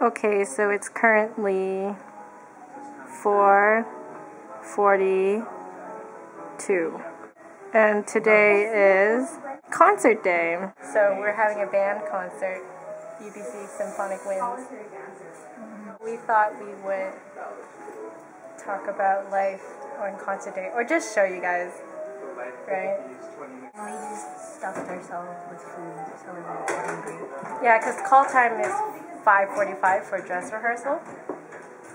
Okay, so it's currently 4:42. And today is concert day. So we're having a band concert, UBC Symphonic Winds. Mm-hmm. We thought we would talk about life on concert day or just show you guys, right? We just stuffed ourselves with food, so we won't hungry. Yeah, because call time is 5:45 for dress rehearsal,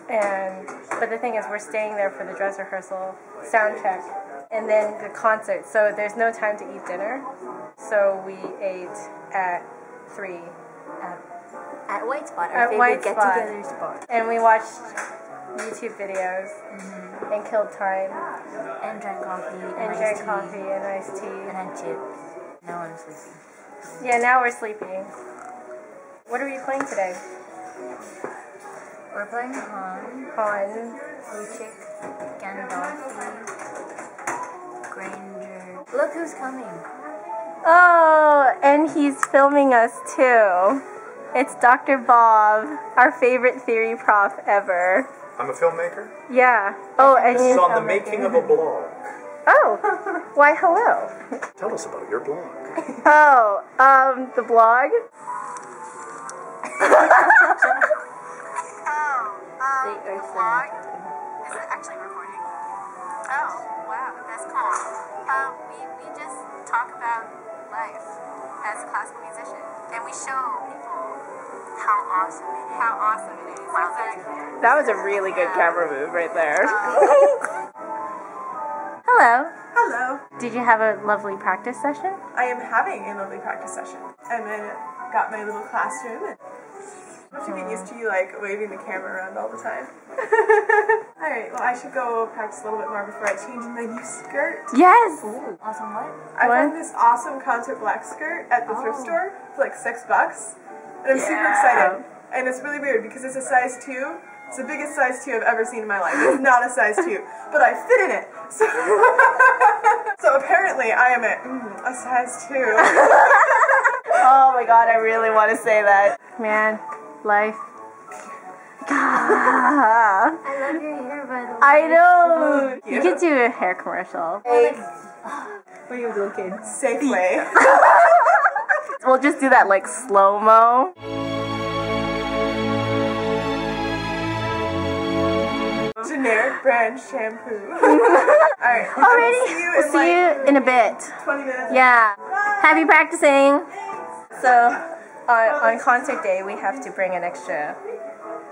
and but the thing is, we're staying there for the dress rehearsal, sound check, and then the concert. So there's no time to eat dinner. So we ate at three, At, at White Spot, our At favorite White get Spot. together spot. and we watched YouTube videos mm-hmm. and killed time And drank coffee. And, and drank tea, coffee and iced tea. And had chips. Now I'm sleepy. Yeah, now we're sleeping. What are you playing today? We're playing Han, Han. Luchik, Gandalf, Grainger. Look who's coming. Oh, and he's filming us too. It's Dr. Bob, our favorite theory prof ever. I'm a filmmaker. Yeah. Oh, and This is you. on the making of a blog. Oh, why hello. Tell us about your blog. Oh, um, the blog. They are blog? Is it actually recording? Oh, wow, that's cool. Um, we, we just talk about life as a classical musician, and we show people how awesome it is. How awesome it is. Wow, exactly. That was a really good camera move right there. hello. Hello. Did you have a lovely practice session? I am having a lovely practice session. And then got my little classroom and Have to get used to you like waving the camera around all the time. Alright, well I should go practice a little bit more before I change my new skirt. Yes. Awesome what? I What? found this awesome concert black skirt at the thrift Oh. store for like six bucks. And I'm super excited. And it's really weird because it's a size two. It's the biggest size two I've ever seen in my life. It's not a size two, but I fit in it. So, so apparently I am at mm, a size two. Oh my god, I really want to say that. Man, life. I love your hair, by the way. I know. you. You could do a hair commercial. What are you looking? Safeway. We'll just do that like slow mo. Generic brand shampoo. Alright. Already? See you We'll in see like you in a bit. 20 minutes. Yeah. Happy practicing. So, on, on concert day, we have to bring an extra,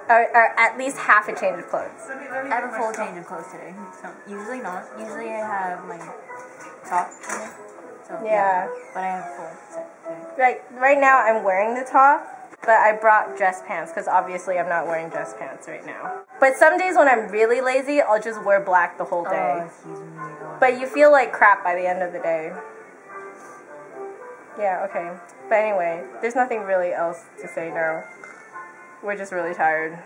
or, or at least half a change of clothes. I have a full change of clothes today. So usually not. Usually I have my top in it. So Yeah. But I have full set today. Right, right now, I'm wearing the top, but I brought dress pants because obviously I'm not wearing dress pants right now. But some days when I'm really lazy, I'll just wear black the whole oh, day. Oh, excuse me. But you feel like crap by the end of the day. Yeah, okay. But anyway, there's nothing really else to say now. We're just really tired.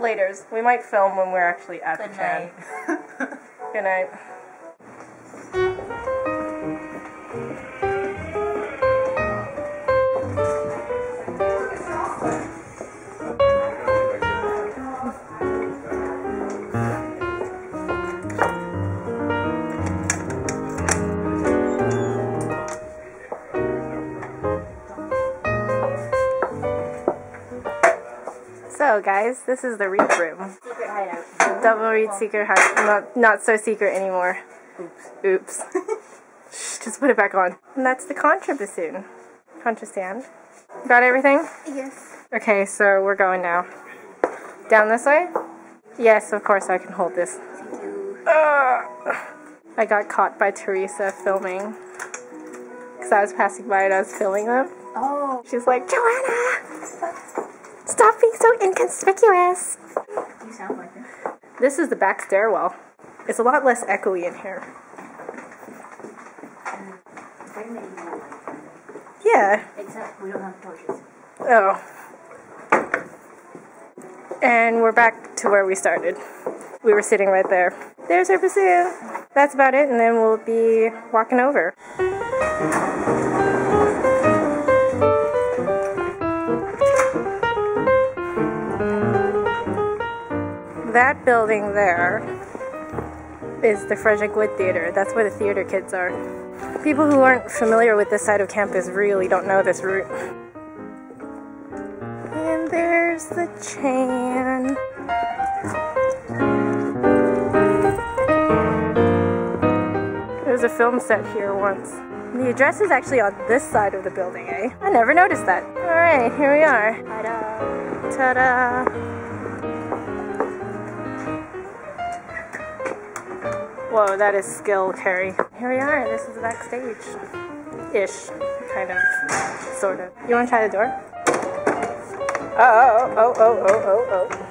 Laters. We might film when we're actually at Good the night. Good night. Guys, this is the reed room. Secret hideout. Double reed secret house. Not, not so secret anymore. Oops. Oops. Just put it back on. And that's the contra bassoon. Contra stand. Got everything? Yes. Okay, so we're going now. Down this way? Yes, of course I can hold this. Ugh. I got caught by Teresa filming. Because I was passing by and I was filming them. Oh. She's like, Joanna! Stop being so inconspicuous! You sound like her. This is the back stairwell. It's a lot less echoey in here. Bring the evil light. Yeah. Except we don't have torches. Oh. And we're back to where we started. We were sitting right there. There's our bassoon. That's about it, and then we'll be walking over. That building there is the Frederic Wood Theater. That's where the theater kids are. People who aren't familiar with this side of campus really don't know this route. And there's the Chan. There was a film set here once. The address is actually on this side of the building, eh? I never noticed that. Alright, here we are. Ta-da! Ta-da! Whoa, that is skill, Carrie. Here we are. This is the backstage. Ish. Kind of. Sort of. You want to try the door? Oh, oh, oh, oh, oh, oh, oh.